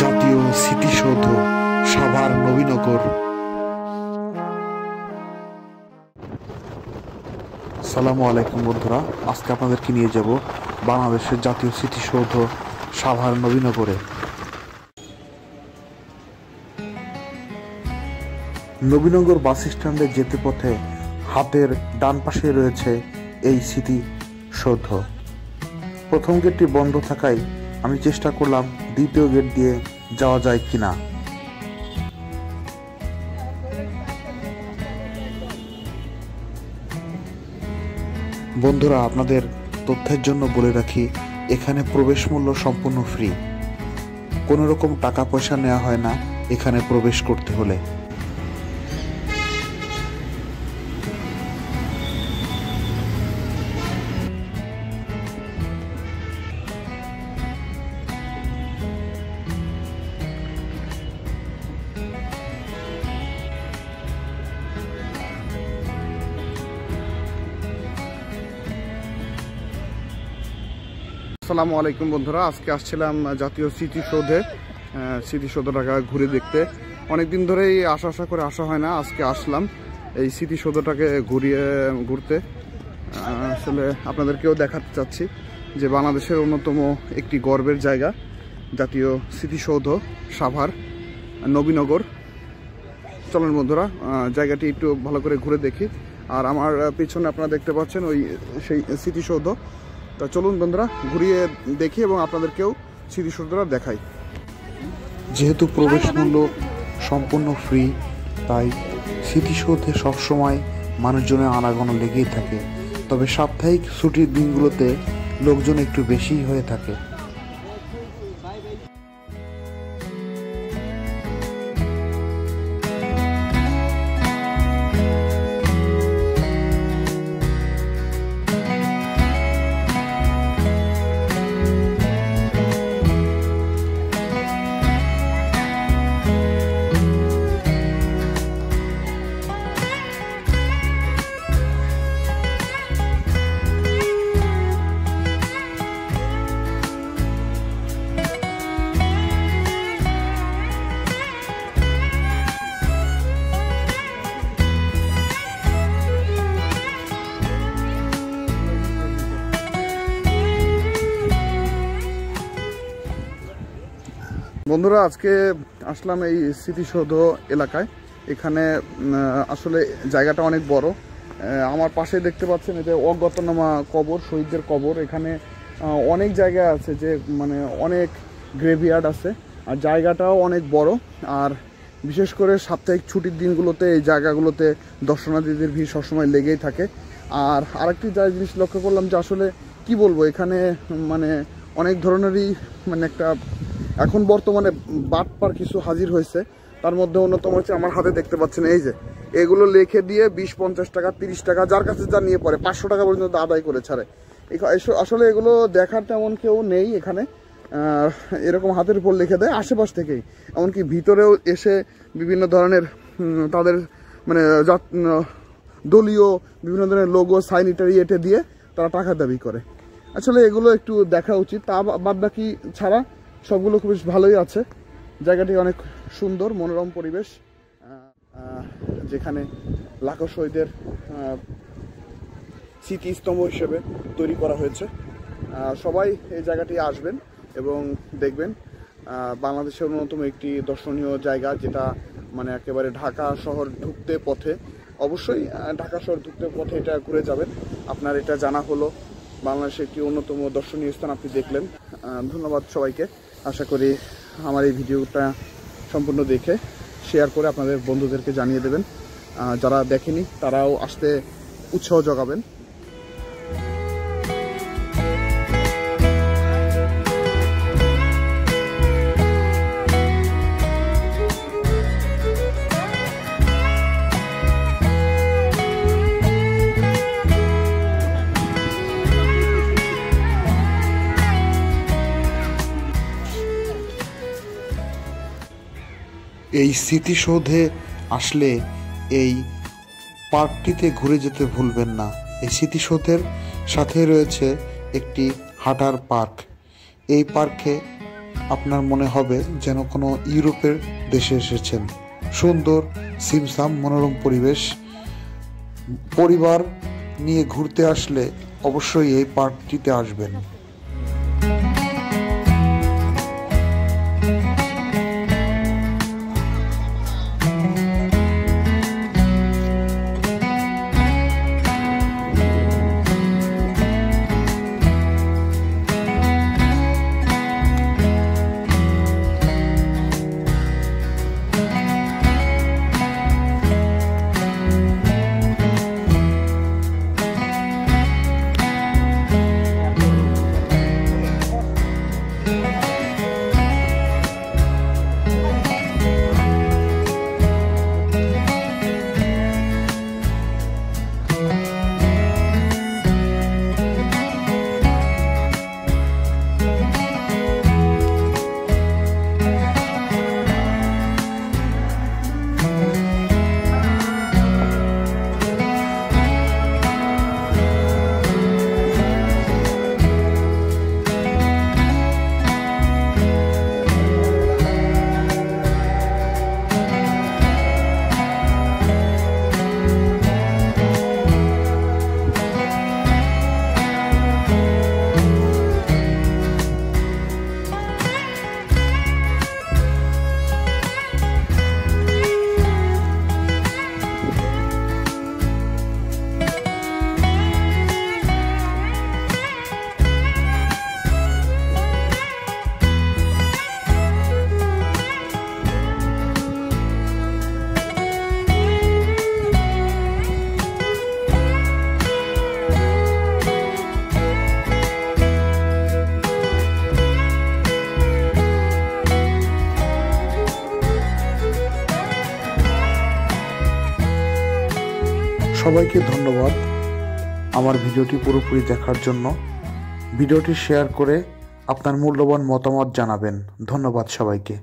জাতীয় স্মৃতিসৌধ সাভার নবীনগর। সালামু আলাইকুম বন্ধুরা, আজকে আপনাদেরকে নিয়ে যাব বাংলাদেশের জাতীয় স্মৃতিসৌধ সাভার নবীনগরে। নবীনগর বাস স্ট্যান্ডে যেতে পথে হাতের ডান পাশে রয়েছে এই স্মৃতিসৌধ। প্রথম গেটটি বন্ধ থাকায় আমি চেষ্টা করলাম দ্বিতীয় গেট দিয়ে যাওয়া যায় কিনা। বন্ধুরা, আপনাদের তথ্যের জন্য বলে রাখি, এখানে প্রবেশ মূল্য সম্পূর্ণ ফ্রি। কোনো রকম টাকা পয়সা নেওয়া হয় না এখানে প্রবেশ করতে হলে। আসসালামু আলাইকুম বন্ধুরা। আজকে আসছিলাম জাতীয় স্মৃতিসৌধে স্মৃতিসৌধটাকে ঘুরে দেখতে। অনেক দিন ধরেই আশা আশা করে আসা হয় না, আজকে আসলাম এই স্মৃতিসৌধটাকে ঘুরিয়ে, ঘুরতে। আসলে আপনাদেরকেও দেখাতে চাচ্ছি যে বাংলাদেশের অন্যতম একটি গর্বের জায়গা, জাতীয় স্মৃতিসৌধ সাভার, নবীনগর। চলেন বন্ধুরা জায়গাটি একটু ভালো করে ঘুরে দেখি। আর আমার পিছনে আপনারা দেখতে পাচ্ছেন ওই সেই স্মৃতিসৌধ। তা চলুন বন্ধুরা, ঘুরিয়ে দেখি এবং আপনাদেরকেও স্মৃতিসৌধটা দেখাই। যেহেতু প্রবেশ মূল্য সম্পূর্ণ ফ্রি তাই স্মৃতিসৌধে সবসময় মানুষজনের আনাগোনা লেগেই থাকে। তবে সাপ্তাহিক ছুটির দিনগুলোতে লোকজন একটু বেশি হয়ে থাকে। বন্ধুরা, আজকে আসলাম এই স্মৃতিসৌধ এলাকায়। এখানে আসলে জায়গাটা অনেক বড়। আমার পাশে দেখতে পাচ্ছেন এতে অজ্ঞাতনামা কবর, শহীদদের কবর। এখানে অনেক জায়গা আছে যে মানে অনেক গ্রেভিয়ার্ড আছে। আর জায়গাটাও অনেক বড়। আর বিশেষ করে সাপ্তাহিক ছুটির দিনগুলোতে এই জায়গাগুলোতে দর্শনার্থীদের ভিড় সবসময় লেগেই থাকে। আর আরেকটি যা জিনিস লক্ষ্য করলাম যে আসলে কি বলব, এখানে মানে অনেক ধরনেরই মানে একটা এখন বর্তমানে বাটপার কিছু হাজির হয়েছে। তার মধ্যে অন্যতম হচ্ছে আমার হাতে দেখতে পাচ্ছেন এই যে, এগুলো লিখে দিয়ে বিশ, পঞ্চাশ টাকা, তিরিশ টাকা, যার কাছে যা নিয়ে পড়ে, পাঁচশো টাকা পর্যন্ত আদায় করে ছাড়ে। আসলে এগুলো দেখার তেমন কেউ নেই এখানে। এরকম হাতের উপর লিখে দেয় আশেপাশ থেকেই। এমনকি ভিতরেও এসে বিভিন্ন ধরনের তাদের মানে দলীয় বিভিন্ন ধরনের লোগো, সাইনিটারি এটে দিয়ে তারা টাকা দাবি করে। আসলে এগুলো একটু দেখা উচিত। তা বাদ বাকি ছাড়া সবগুলো খুব ভালোই আছে। জায়গাটি অনেক সুন্দর, মনোরম পরিবেশ। যেখানে লাখো শহীদের স্মৃতিস্তম্ভ হিসেবে তৈরি করা হয়েছে। সবাই এই জায়গাটি আসবেন এবং দেখবেন। বাংলাদেশের অন্যতম একটি দর্শনীয় জায়গা যেটা মানে একেবারে ঢাকা শহর ঢুকতে পথে। অবশ্যই ঢাকা শহর ঢুকতে পথে এটা ঘুরে যাবেন। আপনার এটা জানা হলো। বাংলাদেশের একটি অন্যতম দর্শনীয় স্থান আপনি দেখলেন। ধন্যবাদ সবাইকে। আশা করি আমার এই ভিডিওটা সম্পূর্ণ দেখে শেয়ার করে আপনাদের বন্ধুদেরকে জানিয়ে দেবেন। যারা দেখেনি, তারাও আসতে উৎসাহ জগাবেন। এই স্মৃতিসৌধে আসলে এই পার্কটিতে ঘুরে যেতে ভুলবেন না। এই স্মৃতিসৌধের সাথে রয়েছে একটি হাঁটার পার্ক। এই পার্কে আপনার মনে হবে যেন কোনো ইউরোপের দেশে এসেছেন। সুন্দর, সিমসাম, মনোরম পরিবেশ। পরিবার নিয়ে ঘুরতে আসলে অবশ্যই এই পার্কটিতে আসবেন। সবাইকে ধন্যবাদ আমার ভিডিওটি পুরোপুরি দেখার জন্য। ভিডিওটি শেয়ার করে আপনার মূল্যবান মতামত জানাবেন। ধন্যবাদ সবাইকে।